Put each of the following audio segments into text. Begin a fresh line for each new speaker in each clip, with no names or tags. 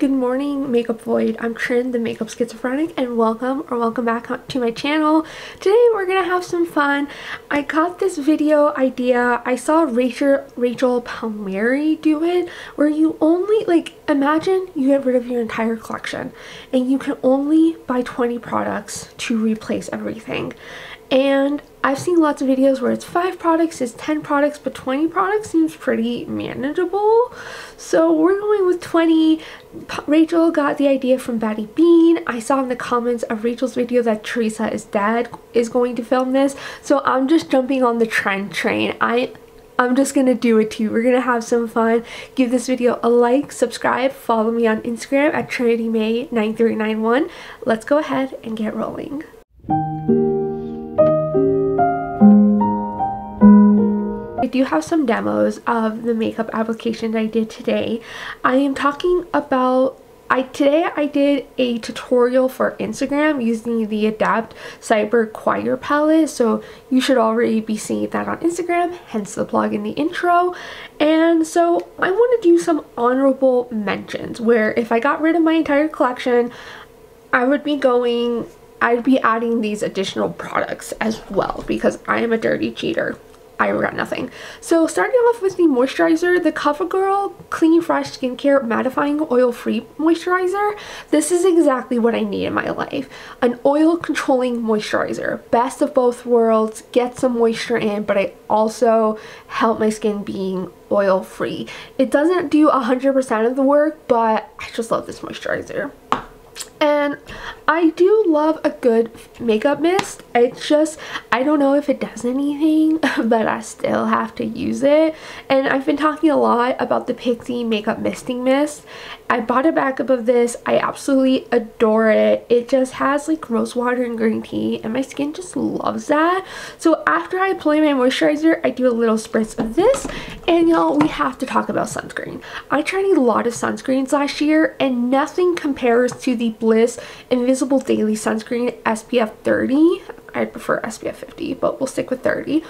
Good morning, Makeup Void. I'm Trin, the Makeup Schizophrenic, and welcome or welcome back to my channel. Today we're gonna have some fun. I got this video idea. I saw Rachel Rachel Palmieri do it, where you only like imagine you get rid of your entire collection, and you can only buy 20 products to replace everything. And I've seen lots of videos where it's 5 products, it's 10 products, but 20 products seems pretty manageable. So we're going with 20. Rachel got the idea from Batty Bean. I saw in the comments of Rachel's video that Theresa is dead is going to film this. So I'm just jumping on the trend train. I I'm just gonna do it too. We're gonna have some fun. Give this video a like, subscribe, follow me on Instagram at TrinityMae9391. Let's go ahead and get rolling. Do have some demos of the makeup applications I did today. I am talking about I today I did a tutorial for Instagram using the Adapt Cyber Choir palette so you should already be seeing that on Instagram hence the plug in the intro and so I want to do some honorable mentions where if I got rid of my entire collection I would be going I'd be adding these additional products as well because I am a dirty cheater. I regret nothing. So starting off with the moisturizer, the CoverGirl Clean Fresh Skincare Mattifying Oil Free Moisturizer. This is exactly what I need in my life. An oil controlling moisturizer. Best of both worlds. Get some moisture in, but I also help my skin being oil free. It doesn't do 100% of the work, but I just love this moisturizer. And I do love a good makeup mist. It's just, I don't know if it does anything, but I still have to use it. And I've been talking a lot about the Pixi Makeup Misting Mist. I bought a backup of this. I absolutely adore it. It just has like rose water and green tea and my skin just loves that. So after I apply my moisturizer, I do a little spritz of this. And y'all, we have to talk about sunscreen. I tried a lot of sunscreens last year and nothing compares to the Bliss Invisible Daily Sunscreen SPF 30. I prefer SPF 50, but we'll stick with 30.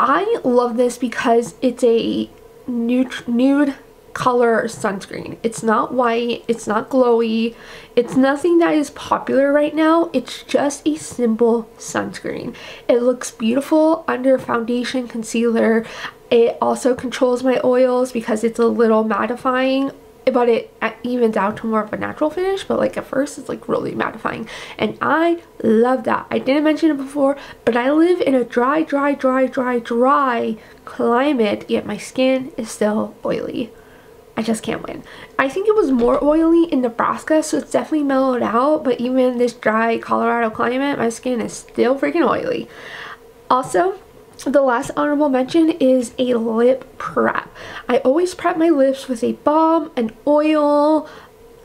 I love this because it's a nude, nude color sunscreen. It's not white, it's not glowy, it's nothing that is popular right now. It's just a simple sunscreen. It looks beautiful under foundation, concealer. It also controls my oils because it's a little mattifying but it evens out to more of a natural finish but like at first it's like really mattifying and I love that I didn't mention it before but I live in a dry dry dry dry dry climate yet my skin is still oily I just can't win. I think it was more oily in Nebraska, so it's definitely mellowed out, but even in this dry Colorado climate, my skin is still freaking oily. Also, the last honorable mention is a lip prep. I always prep my lips with a balm, an oil,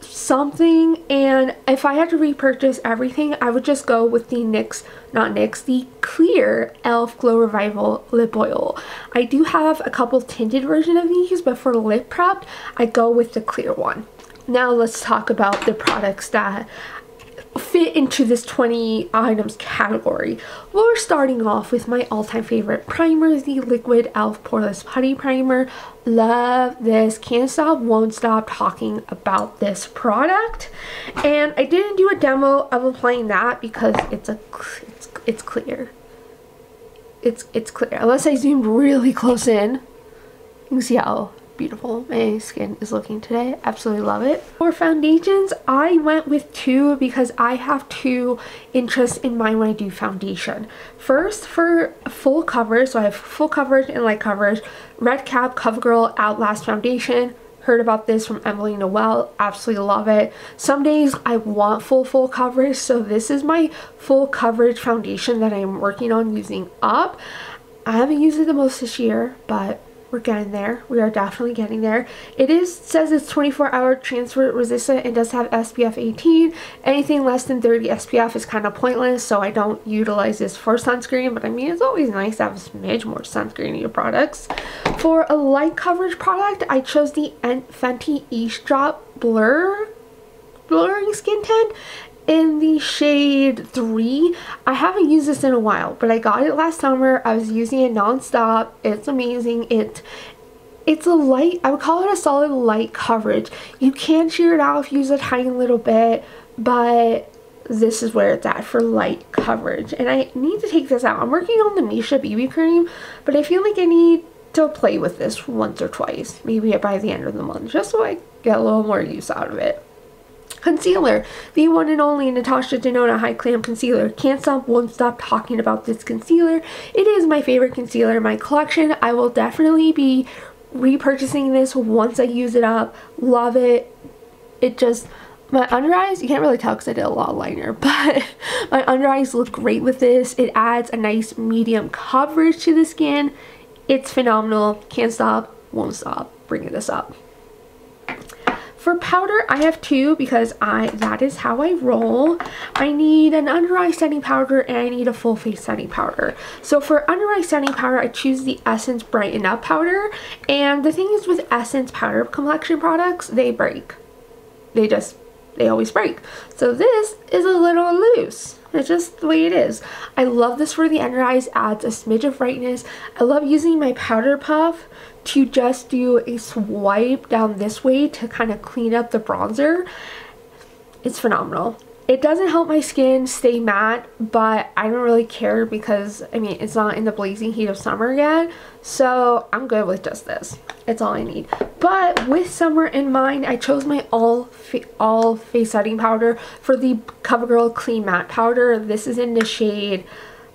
something and if I had to repurchase everything I would just go with the NYX, not NYX, the clear e.l.f. Glow Revival lip oil. I do have a couple tinted version of these but for lip prep I go with the clear one. Now let's talk about the products that fit into this 20 items category. We're starting off with my all-time favorite primer, the Liquid e.l.f. Poreless Putty Primer. Love this. Can't stop, won't stop talking about this product. And I didn't do a demo of applying that because it's a it's, it's clear. It's, it's clear. Unless I zoom really close in, you can see how beautiful my skin is looking today. Absolutely love it. For foundations, I went with two because I have two interests in mind when I do foundation. First, for full coverage, so I have full coverage and light coverage, Red Cap CoverGirl Outlast Foundation heard about this from Emily Noel absolutely love it some days I want full full coverage so this is my full coverage foundation that I'm working on using up I haven't used it the most this year but we're getting there. We are definitely getting there. It is says it's 24 hour transfer resistant and does have SPF 18. Anything less than 30 SPF is kind of pointless, so I don't utilize this for sunscreen, but I mean, it's always nice to have a smidge more sunscreen in your products. For a light coverage product, I chose the Fenty Eaze Drop Blur blurring skin tint in the shade 3. I haven't used this in a while, but I got it last summer. I was using it non-stop. It's amazing. It it's a light, I would call it a solid light coverage. You can sheer it out if you use a tiny little bit, but this is where it's at for light coverage. And I need to take this out. I'm working on the Missha BB cream, but I feel like I need to play with this once or twice, maybe by the end of the month, just so I get a little more use out of it. Concealer, the one and only Natasha Denona High Glam Concealer. Can't stop, won't stop talking about this concealer. It is my favorite concealer in my collection. I will definitely be repurchasing this once I use it up. Love it. It just, my under eyes, you can't really tell because I did a lot of liner, but my under eyes look great with this. It adds a nice medium coverage to the skin. It's phenomenal. Can't stop, won't stop bringing this up. For powder, I have two because I that is how I roll. I need an under eye setting powder and I need a full face setting powder. So for under eye setting powder, I choose the Essence Brighten Up powder. And the thing is with Essence powder collection products, they break. They just, they always break. So this is a little loose. It's just the way it is. I love this for the under eyes, adds a smidge of brightness. I love using my powder puff to just do a swipe down this way to kind of clean up the bronzer. It's phenomenal. It doesn't help my skin stay matte, but I don't really care because, I mean, it's not in the blazing heat of summer yet. So I'm good with just this. It's all I need. But with summer in mind, I chose my all, all face setting powder for the CoverGirl Clean Matte Powder. This is in the shade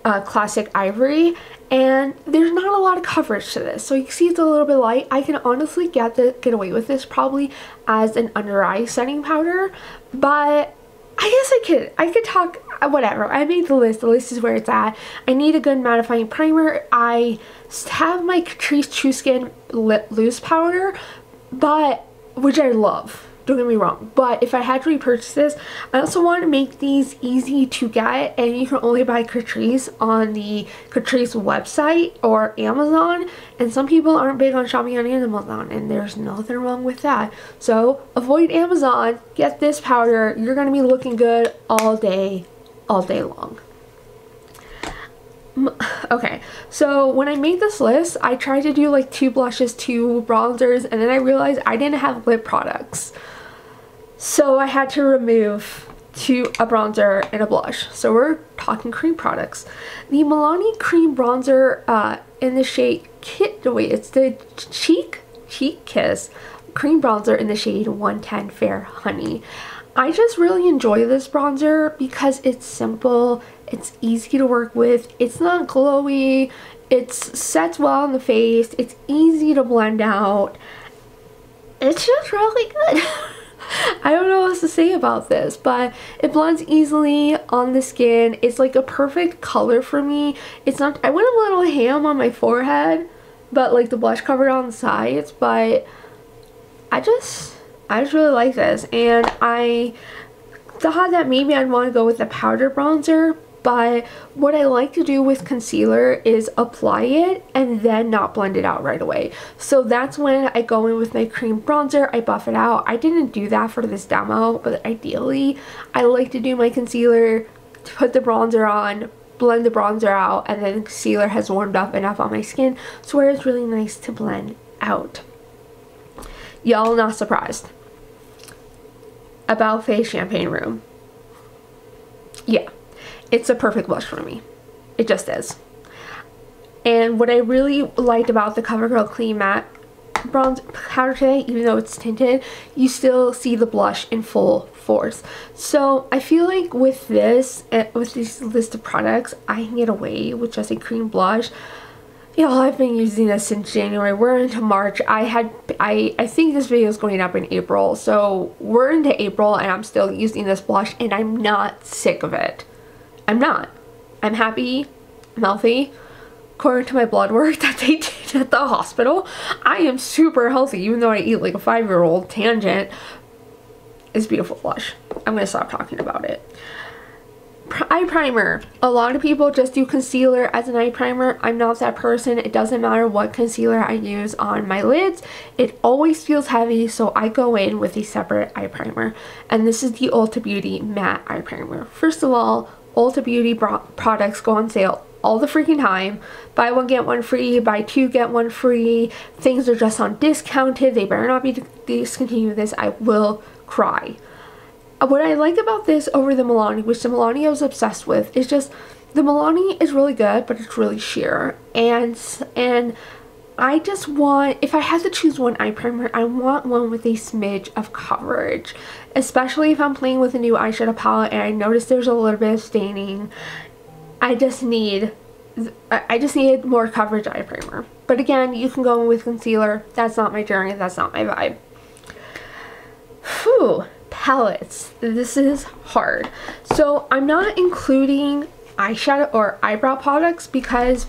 uh, Classic Ivory and there's not a lot of coverage to this. So you can see it's a little bit light. I can honestly get the get away with this probably as an under eye setting powder but I guess I could I could talk uh, whatever. I made the list. The list is where it's at. I need a good mattifying primer. I have my Catrice True Skin Lip Loose powder but which I love don't get me wrong but if I had to repurchase this I also want to make these easy to get and you can only buy Catrice on the Catrice website or Amazon and some people aren't big on shopping on Amazon and there's nothing wrong with that. So avoid Amazon get this powder you're gonna be looking good all day all day long. Okay so when I made this list I tried to do like two blushes two bronzers and then I realized I didn't have lip products so I had to remove to a bronzer and a blush. So we're talking cream products. The Milani Cream Bronzer uh, in the shade Kit, wait, it's the Cheek, Cheek Kiss Cream Bronzer in the shade 110 Fair Honey. I just really enjoy this bronzer because it's simple, it's easy to work with, it's not glowy, it sets well on the face, it's easy to blend out. It's just really good. I don't know what else to say about this, but it blends easily on the skin. It's like a perfect color for me. It's not, I went a little ham on my forehead, but like the blush covered on the sides, but I just, I just really like this. And I thought that maybe I'd want to go with a powder bronzer, but what I like to do with concealer is apply it and then not blend it out right away. So that's when I go in with my cream bronzer, I buff it out. I didn't do that for this demo, but ideally I like to do my concealer, put the bronzer on, blend the bronzer out, and then the concealer has warmed up enough on my skin so where it's really nice to blend out. Y'all not surprised about Face Champagne Room. Yeah, it's a perfect blush for me. It just is. And what I really liked about the CoverGirl Clean Matte bronze powder today, even though it's tinted, you still see the blush in full force. So I feel like with this, eh, with this list of products, I can get away with just a cream blush. Y'all, I've been using this since January. We're into March. I had, I, I think this video is going up in April. So we're into April and I'm still using this blush and I'm not sick of it. I'm not. I'm happy, I'm healthy. According to my blood work that they did at the hospital, I am super healthy even though I eat like a five-year-old tangent. It's beautiful blush. I'm to stop talking about it. Eye primer. A lot of people just do concealer as an eye primer. I'm not that person. It doesn't matter what concealer I use on my lids. It always feels heavy, so I go in with a separate eye primer. And this is the Ulta Beauty Matte Eye Primer. First of all, Ulta Beauty products go on sale all the freaking time. Buy one, get one free, buy two, get one free. Things are just on discounted. They better not be discontinued this. I will cry. Uh, what I like about this over the Milani, which the Milani I was obsessed with, is just the Milani is really good, but it's really sheer. And, and I just want, if I had to choose one eye primer, I want one with a smidge of coverage. Especially if I'm playing with a new eyeshadow palette and I notice there's a little bit of staining. I just need, I just need more coverage eye primer. But again, you can go in with concealer. That's not my journey. That's not my vibe. Whew, palettes. This is hard. So I'm not including eyeshadow or eyebrow products because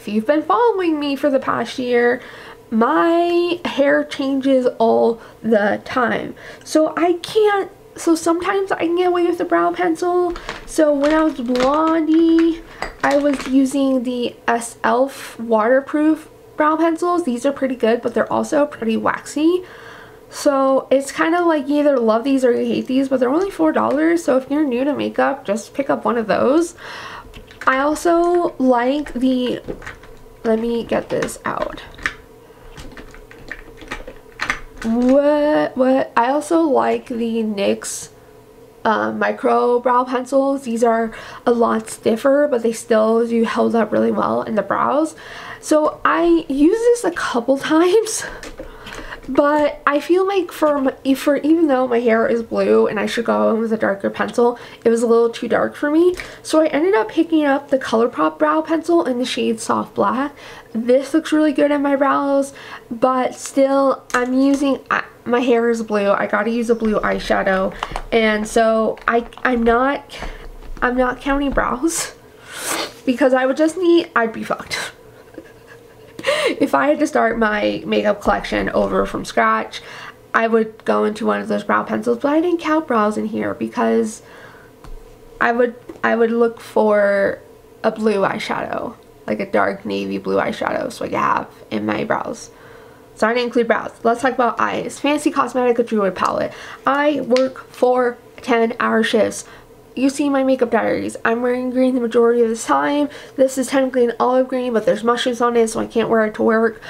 if you've been following me for the past year, my hair changes all the time. So I can't, so sometimes I can get away with the brow pencil. So when I was blondie, I was using the S e.l.f. waterproof brow pencils. These are pretty good, but they're also pretty waxy. So it's kind of like you either love these or you hate these, but they're only $4. So if you're new to makeup, just pick up one of those. I also like the, let me get this out. What, what, I also like the NYX uh, micro brow pencils. These are a lot stiffer, but they still do hold up really well in the brows. So I use this a couple times. But I feel like for, for even though my hair is blue and I should go in with a darker pencil, it was a little too dark for me. So I ended up picking up the Colourpop brow pencil in the shade Soft Black. This looks really good in my brows, but still I'm using, my hair is blue. I gotta use a blue eyeshadow. And so I, I'm not, I'm not counting brows because I would just need, I'd be fucked. if I had to start my makeup collection over from scratch, I would go into one of those brow pencils, but I didn't count brows in here because I would I would look for a blue eyeshadow, like a dark navy blue eyeshadow so I could have in my brows. So I didn't include brows. Let's talk about eyes. Fancy Cosmetica Druid palette. I work for 10 hour shifts you see my makeup diaries. I'm wearing green the majority of the time. This is technically an olive green, but there's mushrooms on it, so I can't wear it to work.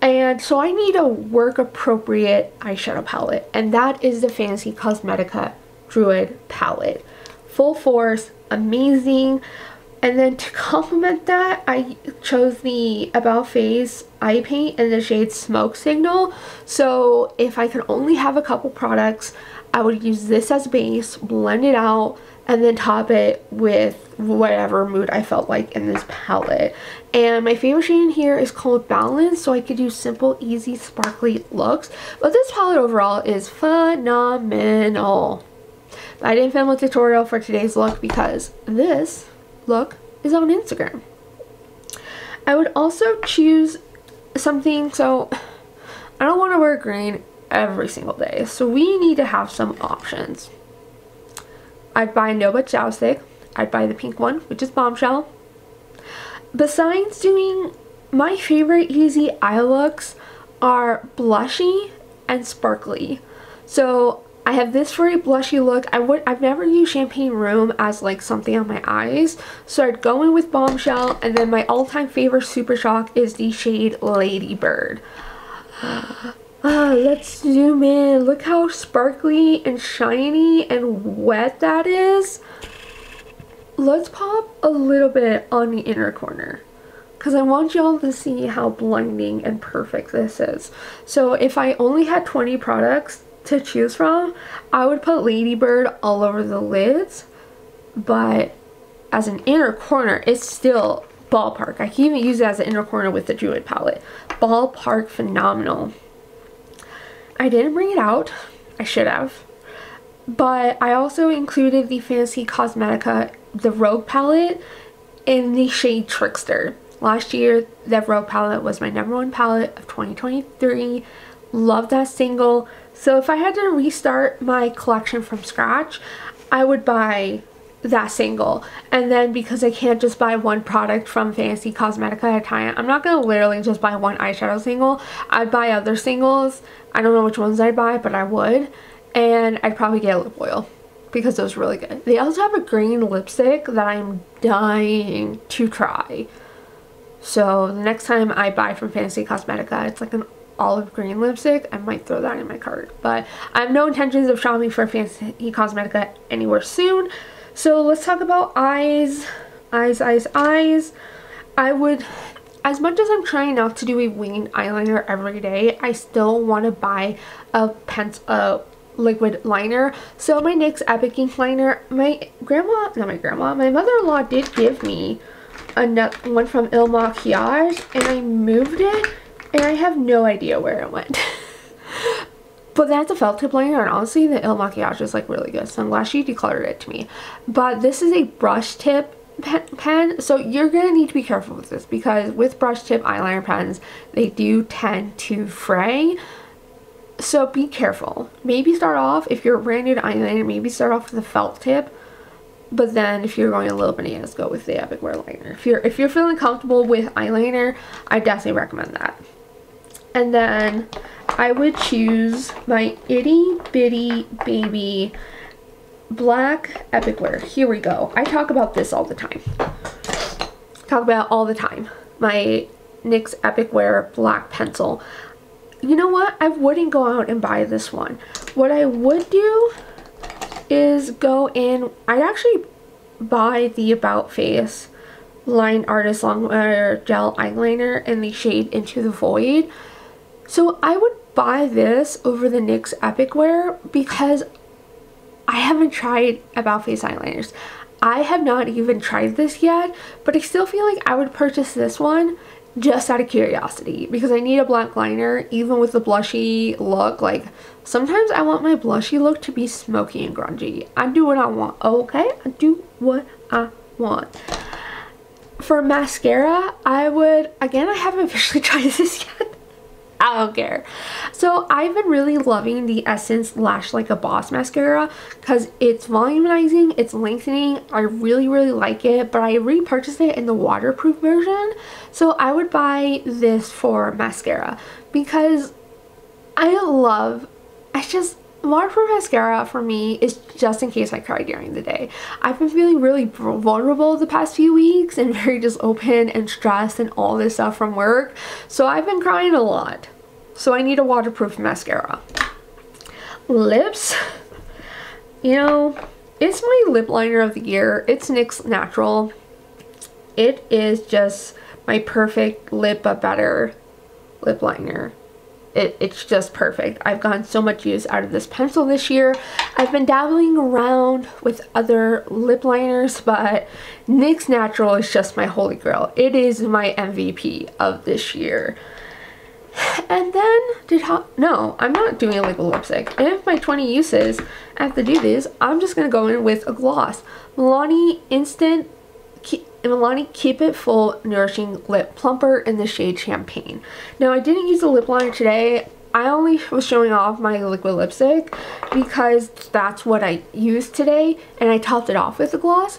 And so I need a work appropriate eyeshadow palette, and that is the Fancy Cosmetica Druid palette. Full force, amazing. And then to complement that, I chose the About Face eye paint in the shade Smoke Signal. So if I could only have a couple products, I would use this as base, blend it out, and then top it with whatever mood I felt like in this palette. And my favorite shade in here is called Balance, so I could do simple, easy, sparkly looks. But this palette overall is phenomenal. I didn't film a tutorial for today's look because this look is on Instagram. I would also choose something, so I don't want to wear green every single day, so we need to have some options. I'd buy No But Stick. I'd buy the pink one, which is Bombshell. Besides doing my favorite easy eye looks are blushy and sparkly. So I have this a blushy look. I would I've never used Champagne Room as like something on my eyes. So I'd go in with Bombshell and then my all-time favorite Super Shock is the shade Ladybird. Ah, let's zoom in. Look how sparkly and shiny and wet that is. Let's pop a little bit on the inner corner because I want y'all to see how blinding and perfect this is. So if I only had 20 products to choose from, I would put Ladybird all over the lids, but as an inner corner, it's still ballpark. I can even use it as an inner corner with the Druid palette. Ballpark phenomenal. I didn't bring it out. I should have. But I also included the Fancy Cosmetica, the Rogue palette, in the shade Trickster. Last year, the Rogue palette was my number one palette of 2023. Love that single. So if I had to restart my collection from scratch, I would buy that single and then because I can't just buy one product from Fancy Cosmetica at a time I'm not gonna literally just buy one eyeshadow single I'd buy other singles I don't know which ones I'd buy but I would and I'd probably get a lip oil because it was really good. They also have a green lipstick that I'm dying to try. So the next time I buy from Fantasy Cosmetica, it's like an olive green lipstick. I might throw that in my cart. But I have no intentions of shopping for Fancy Cosmetica anywhere soon. So let's talk about eyes. Eyes, eyes, eyes. I would, as much as I'm trying not to do a winged eyeliner every day, I still want to buy a pencil, a liquid liner. So my NYX Epic Ink liner, my grandma, not my grandma, my mother-in-law did give me a one from Il Makiage and I moved it and I have no idea where it went. but that's a felt tip liner and honestly the Il Makiage is like really good so I'm glad she decluttered it to me. But this is a brush tip pen, pen so you're going to need to be careful with this because with brush tip eyeliner pens they do tend to fray so be careful. Maybe start off, if you're brand new to eyeliner, maybe start off with a felt tip. But then if you're going a little bananas, go with the Epic Wear liner. If you're if you're feeling comfortable with eyeliner, I definitely recommend that. And then I would choose my itty bitty baby black Epic Wear. Here we go. I talk about this all the time. Talk about all the time. My NYX Epic Wear black pencil you know what? I wouldn't go out and buy this one. What I would do is go in, I'd actually buy the About Face Line Artist Longwear Gel Eyeliner in the shade Into the Void. So I would buy this over the NYX Epic Wear because I haven't tried About Face eyeliners. I have not even tried this yet, but I still feel like I would purchase this one just out of curiosity because I need a black liner even with the blushy look. Like sometimes I want my blushy look to be smoky and grungy. I do what I want okay? I do what I want. For mascara I would again I haven't officially tried this yet I don't care. So I've been really loving the Essence Lash Like a Boss mascara because it's volumizing, it's lengthening. I really, really like it, but I repurchased it in the waterproof version. So I would buy this for mascara because I love, I just, waterproof mascara for me is just in case I cry during the day. I've been feeling really vulnerable the past few weeks and very just open and stressed and all this stuff from work. So I've been crying a lot. So I need a waterproof mascara. Lips. You know, it's my lip liner of the year. It's NYX Natural. It is just my perfect lip but better lip liner. It, it's just perfect. I've gotten so much use out of this pencil this year. I've been dabbling around with other lip liners, but NYX Natural is just my holy grail. It is my MVP of this year. And then, did how, no, I'm not doing a liquid lipstick. If my 20 uses, I have to do this, I'm just to go in with a gloss. Milani Instant, Milani Keep It Full Nourishing Lip Plumper in the shade Champagne. Now, I didn't use a lip liner today. I only was showing off my liquid lipstick because that's what I used today and I topped it off with a gloss.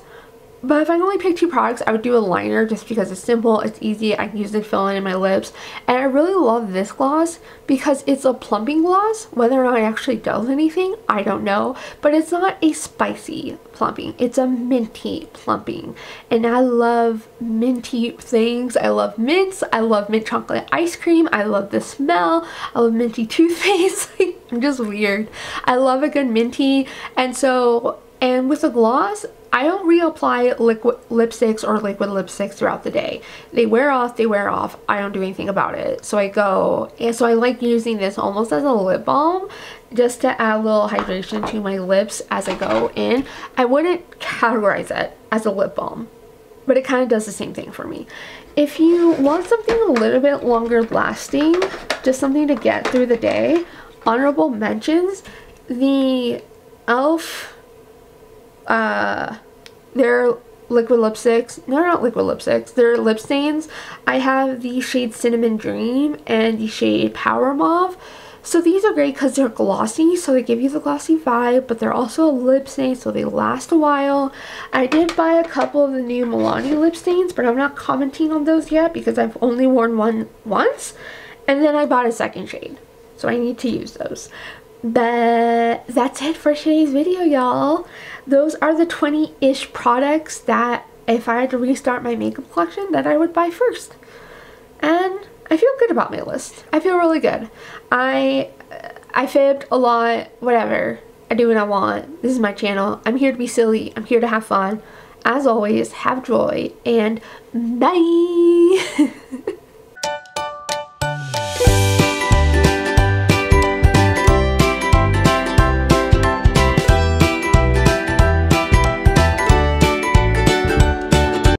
But if I only pick two products, I would do a liner just because it's simple, it's easy, I can use it fill in my lips. And I really love this gloss because it's a plumping gloss. Whether or not it actually does anything, I don't know. But it's not a spicy plumping, it's a minty plumping. And I love minty things. I love mints, I love mint chocolate ice cream, I love the smell, I love minty toothpaste. I'm just weird. I love a good minty. And so, and with the gloss, I don't reapply liquid lipsticks or liquid lipsticks throughout the day. They wear off, they wear off. I don't do anything about it. So I go, and so I like using this almost as a lip balm just to add a little hydration to my lips as I go in. I wouldn't categorize it as a lip balm, but it kind of does the same thing for me. If you want something a little bit longer lasting, just something to get through the day, honorable mentions, the e.l.f uh, they're liquid lipsticks. No, they're not liquid lipsticks. They're lip stains. I have the shade Cinnamon Dream and the shade Power Mauve. So these are great because they're glossy, so they give you the glossy vibe, but they're also lip stain, so they last a while. I did buy a couple of the new Milani lip stains, but I'm not commenting on those yet because I've only worn one once. And then I bought a second shade, so I need to use those. But that's it for today's video, y'all. Those are the 20-ish products that if I had to restart my makeup collection that I would buy first. And I feel good about my list. I feel really good. I I fibbed a lot, whatever. I do what I want. This is my channel. I'm here to be silly. I'm here to have fun. As always, have joy and bye!